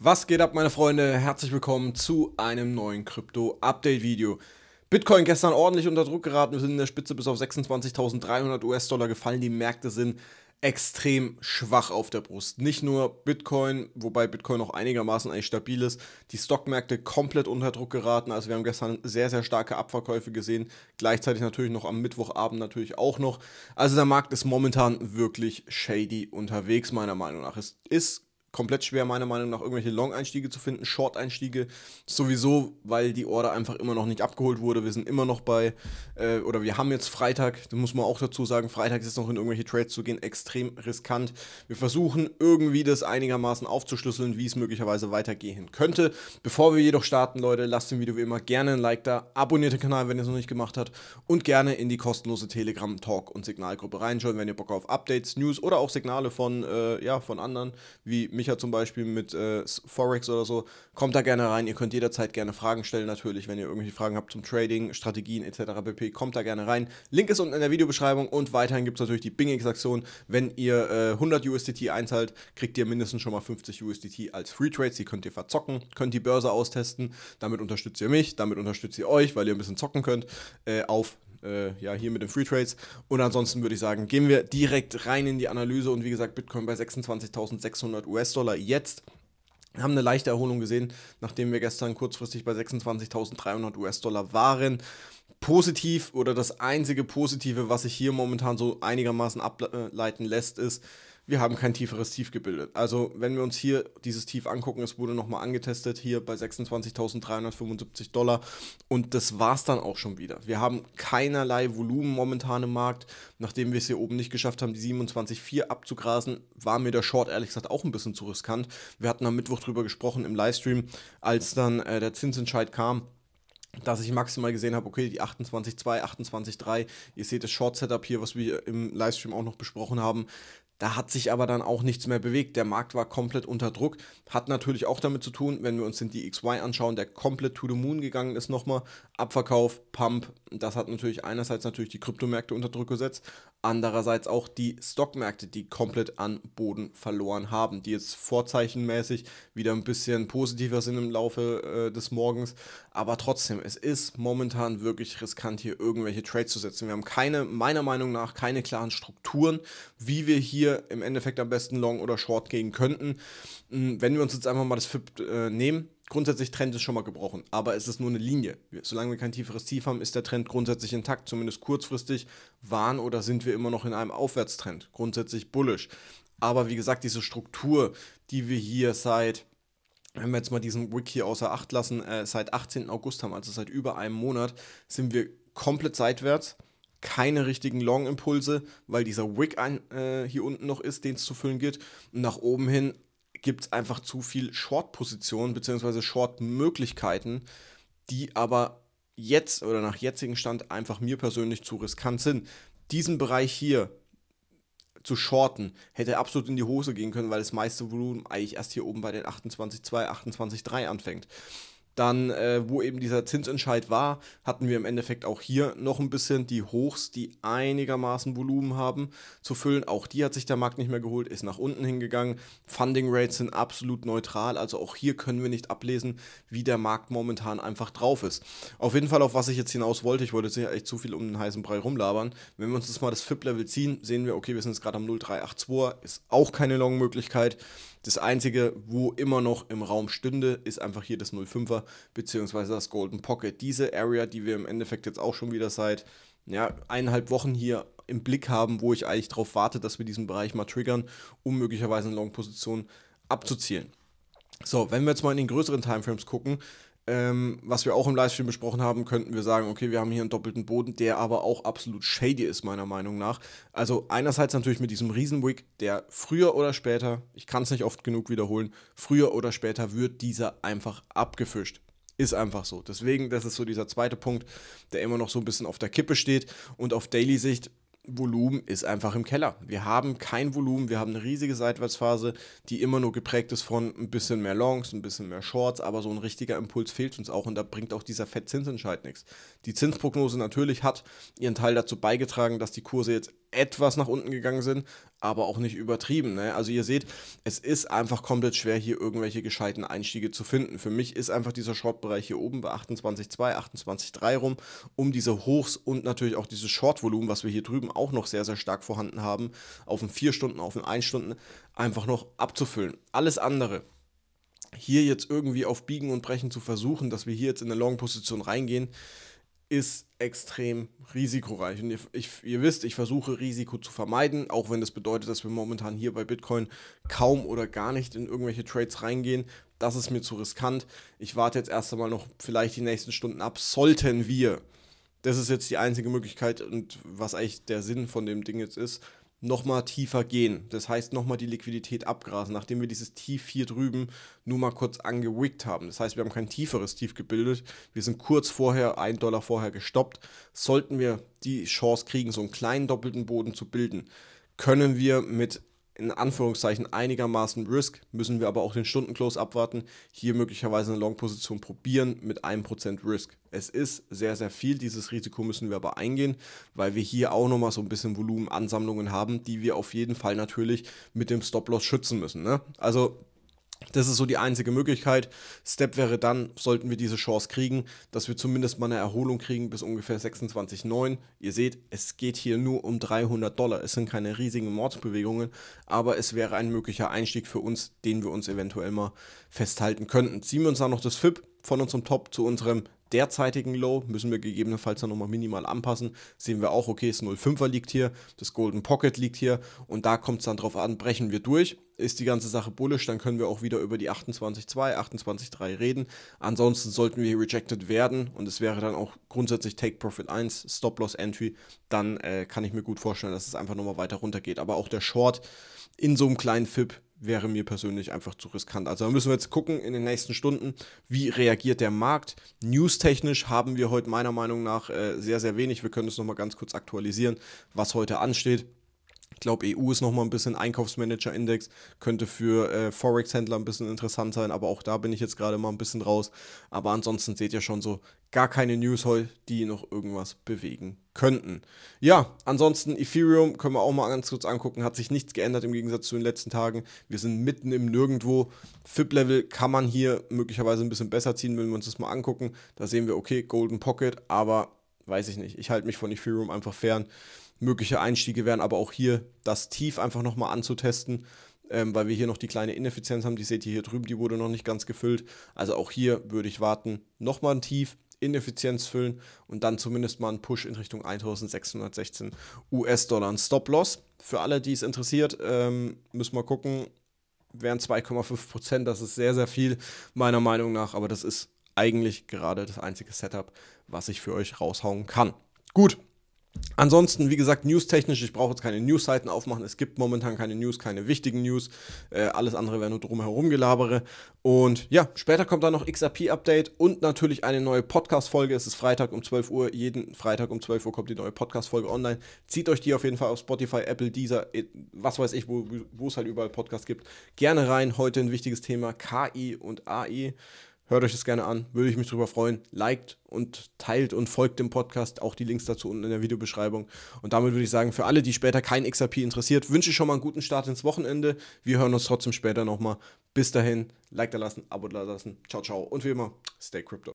Was geht ab, meine Freunde? Herzlich willkommen zu einem neuen Krypto-Update-Video. Bitcoin gestern ordentlich unter Druck geraten. Wir sind in der Spitze bis auf 26.300 US-Dollar gefallen. Die Märkte sind extrem schwach auf der Brust. Nicht nur Bitcoin, wobei Bitcoin auch einigermaßen eigentlich stabil ist. Die Stockmärkte komplett unter Druck geraten. Also wir haben gestern sehr, sehr starke Abverkäufe gesehen. Gleichzeitig natürlich noch am Mittwochabend natürlich auch noch. Also der Markt ist momentan wirklich shady unterwegs, meiner Meinung nach. Es ist komplett schwer, meiner Meinung nach, irgendwelche Long-Einstiege zu finden. Short-Einstiege sowieso, weil die Order einfach immer noch nicht abgeholt wurde. Wir sind immer noch bei, äh, oder wir haben jetzt Freitag, da muss man auch dazu sagen, Freitag ist noch in irgendwelche Trades zu gehen, extrem riskant. Wir versuchen irgendwie das einigermaßen aufzuschlüsseln, wie es möglicherweise weitergehen könnte. Bevor wir jedoch starten, Leute, lasst dem Video wie immer gerne ein Like da, abonniert den Kanal, wenn ihr es noch nicht gemacht habt und gerne in die kostenlose Telegram, Talk und Signalgruppe reinschauen, wenn ihr Bock auf Updates, News oder auch Signale von, äh, ja, von anderen wie Micha zum Beispiel mit äh, Forex oder so, kommt da gerne rein. Ihr könnt jederzeit gerne Fragen stellen, natürlich, wenn ihr irgendwelche Fragen habt zum Trading, Strategien etc. pp. Kommt da gerne rein. Link ist unten in der Videobeschreibung und weiterhin gibt es natürlich die BingX-Aktion. Wenn ihr äh, 100 USDT einzahlt, kriegt ihr mindestens schon mal 50 USDT als Free Trades. Die könnt ihr verzocken, könnt die Börse austesten. Damit unterstützt ihr mich, damit unterstützt ihr euch, weil ihr ein bisschen zocken könnt, äh, auf äh, ja, hier mit den Free Trades. Und ansonsten würde ich sagen, gehen wir direkt rein in die Analyse. Und wie gesagt, Bitcoin bei 26.600 US-Dollar jetzt. Wir haben eine leichte Erholung gesehen, nachdem wir gestern kurzfristig bei 26.300 US-Dollar waren. Positiv oder das einzige Positive, was sich hier momentan so einigermaßen ableiten lässt, ist, wir haben kein tieferes Tief gebildet. Also wenn wir uns hier dieses Tief angucken, es wurde nochmal angetestet, hier bei 26.375 Dollar und das war es dann auch schon wieder. Wir haben keinerlei Volumen momentan im Markt. Nachdem wir es hier oben nicht geschafft haben, die 27,4 abzugrasen, war mir der Short ehrlich gesagt auch ein bisschen zu riskant. Wir hatten am Mittwoch drüber gesprochen im Livestream, als dann äh, der Zinsentscheid kam dass ich maximal gesehen habe, okay, die 28.2, 28.3, ihr seht das Short-Setup hier, was wir im Livestream auch noch besprochen haben, da hat sich aber dann auch nichts mehr bewegt. Der Markt war komplett unter Druck. Hat natürlich auch damit zu tun, wenn wir uns den DXY anschauen, der komplett to the moon gegangen ist nochmal. Abverkauf, Pump. Das hat natürlich einerseits natürlich die Kryptomärkte unter Druck gesetzt, andererseits auch die Stockmärkte, die komplett an Boden verloren haben, die jetzt vorzeichenmäßig wieder ein bisschen positiver sind im Laufe äh, des Morgens. Aber trotzdem, es ist momentan wirklich riskant, hier irgendwelche Trades zu setzen. Wir haben keine, meiner Meinung nach, keine klaren Strukturen, wie wir hier im Endeffekt am besten Long oder Short gehen könnten. Hm, wenn wir uns jetzt einfach mal das FIP äh, nehmen, grundsätzlich Trend ist schon mal gebrochen, aber es ist nur eine Linie. Solange wir kein tieferes Tief haben, ist der Trend grundsätzlich intakt, zumindest kurzfristig. Waren oder sind wir immer noch in einem Aufwärtstrend, grundsätzlich bullish. Aber wie gesagt, diese Struktur, die wir hier seit wenn wir jetzt mal diesen Wick hier außer Acht lassen, äh, seit 18. August haben, also seit über einem Monat, sind wir komplett seitwärts keine richtigen Long-Impulse, weil dieser Wick ein, äh, hier unten noch ist, den es zu füllen gibt. Und nach oben hin gibt es einfach zu viel Short-Positionen bzw. Short-Möglichkeiten, die aber jetzt oder nach jetzigem Stand einfach mir persönlich zu riskant sind. Diesen Bereich hier zu shorten hätte absolut in die Hose gehen können, weil das meiste Volumen eigentlich erst hier oben bei den 28,2, 28,3 anfängt. Dann, äh, wo eben dieser Zinsentscheid war, hatten wir im Endeffekt auch hier noch ein bisschen die Hochs, die einigermaßen Volumen haben, zu füllen. Auch die hat sich der Markt nicht mehr geholt, ist nach unten hingegangen. Funding Rates sind absolut neutral, also auch hier können wir nicht ablesen, wie der Markt momentan einfach drauf ist. Auf jeden Fall, auf was ich jetzt hinaus wollte, ich wollte jetzt nicht echt zu viel um den heißen Brei rumlabern. Wenn wir uns das mal das FIP-Level ziehen, sehen wir, okay, wir sind jetzt gerade am 0382, ist auch keine Long-Möglichkeit. Das Einzige, wo immer noch im Raum stünde, ist einfach hier das 05er beziehungsweise das Golden Pocket. Diese Area, die wir im Endeffekt jetzt auch schon wieder seit ja, eineinhalb Wochen hier im Blick haben, wo ich eigentlich darauf warte, dass wir diesen Bereich mal triggern, um möglicherweise eine Long-Position abzuzielen. So, wenn wir jetzt mal in den größeren Timeframes gucken, ähm, was wir auch im Livestream besprochen haben, könnten wir sagen, okay, wir haben hier einen doppelten Boden, der aber auch absolut shady ist, meiner Meinung nach. Also einerseits natürlich mit diesem Riesenwick, der früher oder später, ich kann es nicht oft genug wiederholen, früher oder später wird dieser einfach abgefischt. Ist einfach so. Deswegen, das ist so dieser zweite Punkt, der immer noch so ein bisschen auf der Kippe steht. Und auf Daily-Sicht Volumen ist einfach im Keller. Wir haben kein Volumen, wir haben eine riesige Seitwärtsphase, die immer nur geprägt ist von ein bisschen mehr Longs, ein bisschen mehr Shorts, aber so ein richtiger Impuls fehlt uns auch und da bringt auch dieser Fettzinsentscheid nichts. Die Zinsprognose natürlich hat ihren Teil dazu beigetragen, dass die Kurse jetzt etwas nach unten gegangen sind, aber auch nicht übertrieben. Ne? Also ihr seht, es ist einfach komplett schwer, hier irgendwelche gescheiten Einstiege zu finden. Für mich ist einfach dieser Short-Bereich hier oben bei 28,2, 28,3 rum, um diese Hochs und natürlich auch dieses Short-Volumen, was wir hier drüben auch noch sehr, sehr stark vorhanden haben, auf den 4 Stunden, auf den 1 Stunden, einfach noch abzufüllen. Alles andere hier jetzt irgendwie auf Biegen und Brechen zu versuchen, dass wir hier jetzt in eine Long-Position reingehen, ist extrem risikoreich. Und ihr, ich, ihr, wisst, ich versuche Risiko zu vermeiden, auch wenn das bedeutet, dass wir momentan hier bei Bitcoin kaum oder gar nicht in irgendwelche Trades reingehen. Das ist mir zu riskant. Ich warte jetzt erst einmal noch vielleicht die nächsten Stunden ab. Sollten wir, das ist jetzt die einzige Möglichkeit und was eigentlich der Sinn von dem Ding jetzt ist, nochmal tiefer gehen. Das heißt, nochmal die Liquidität abgrasen, nachdem wir dieses Tief hier drüben nur mal kurz angewickt haben. Das heißt, wir haben kein tieferes Tief gebildet. Wir sind kurz vorher, ein Dollar vorher gestoppt. Sollten wir die Chance kriegen, so einen kleinen doppelten Boden zu bilden, können wir mit in Anführungszeichen einigermaßen Risk, müssen wir aber auch den Stundenclose abwarten, hier möglicherweise eine Long-Position probieren mit 1% Risk. Es ist sehr, sehr viel, dieses Risiko müssen wir aber eingehen, weil wir hier auch nochmal so ein bisschen Volumenansammlungen haben, die wir auf jeden Fall natürlich mit dem Stop-Loss schützen müssen. Ne? Also das ist so die einzige Möglichkeit. Step wäre dann, sollten wir diese Chance kriegen, dass wir zumindest mal eine Erholung kriegen bis ungefähr 26,9. Ihr seht, es geht hier nur um 300 Dollar. Es sind keine riesigen Mordsbewegungen, aber es wäre ein möglicher Einstieg für uns, den wir uns eventuell mal festhalten könnten. Ziehen wir uns dann noch das FIP von unserem Top zu unserem derzeitigen Low müssen wir gegebenenfalls dann nochmal minimal anpassen. Sehen wir auch, okay, das 05er liegt hier, das Golden Pocket liegt hier und da kommt es dann drauf an, brechen wir durch. Ist die ganze Sache bullish, dann können wir auch wieder über die 28.2, 28.3 reden. Ansonsten sollten wir rejected werden und es wäre dann auch grundsätzlich Take Profit 1, Stop Loss Entry, dann äh, kann ich mir gut vorstellen, dass es einfach nochmal weiter runter geht. Aber auch der Short in so einem kleinen FIP wäre mir persönlich einfach zu riskant. Also da müssen wir jetzt gucken in den nächsten Stunden, wie reagiert der Markt. News-technisch haben wir heute meiner Meinung nach äh, sehr, sehr wenig. Wir können es nochmal ganz kurz aktualisieren, was heute ansteht. Ich glaube, EU ist nochmal ein bisschen Einkaufsmanager-Index, könnte für äh, Forex-Händler ein bisschen interessant sein, aber auch da bin ich jetzt gerade mal ein bisschen raus. Aber ansonsten seht ihr schon so gar keine News heute, die noch irgendwas bewegen könnten. Ja, ansonsten Ethereum können wir auch mal ganz kurz angucken, hat sich nichts geändert im Gegensatz zu den letzten Tagen. Wir sind mitten im Nirgendwo. FIP-Level kann man hier möglicherweise ein bisschen besser ziehen, wenn wir uns das mal angucken. Da sehen wir, okay, Golden Pocket, aber weiß ich nicht. Ich halte mich von Ethereum einfach fern mögliche Einstiege wären, aber auch hier das Tief einfach nochmal anzutesten, ähm, weil wir hier noch die kleine Ineffizienz haben. Die seht ihr hier drüben, die wurde noch nicht ganz gefüllt. Also auch hier würde ich warten, nochmal ein Tief, Ineffizienz füllen und dann zumindest mal einen Push in Richtung 1616 US-Dollar. Stop-Loss für alle, die es interessiert, ähm, müssen wir gucken, wären 2,5 Prozent. Das ist sehr, sehr viel, meiner Meinung nach, aber das ist eigentlich gerade das einzige Setup, was ich für euch raushauen kann. Gut, Ansonsten, wie gesagt, newstechnisch, ich brauche jetzt keine News-Seiten aufmachen. Es gibt momentan keine News, keine wichtigen News. Äh, alles andere wäre nur drumherum gelabere. Und ja, später kommt dann noch XRP-Update und natürlich eine neue Podcast-Folge. Es ist Freitag um 12 Uhr. Jeden Freitag um 12 Uhr kommt die neue Podcast-Folge online. Zieht euch die auf jeden Fall auf Spotify, Apple, Deezer, was weiß ich, wo es halt überall Podcasts gibt. Gerne rein. Heute ein wichtiges Thema: KI und AI. Hört euch das gerne an, würde ich mich drüber freuen. Liked und teilt und folgt dem Podcast, auch die Links dazu unten in der Videobeschreibung. Und damit würde ich sagen, für alle, die später kein XRP interessiert, wünsche ich schon mal einen guten Start ins Wochenende. Wir hören uns trotzdem später nochmal. Bis dahin, Like da lassen, Abo da lassen. Ciao, ciao und wie immer, stay crypto.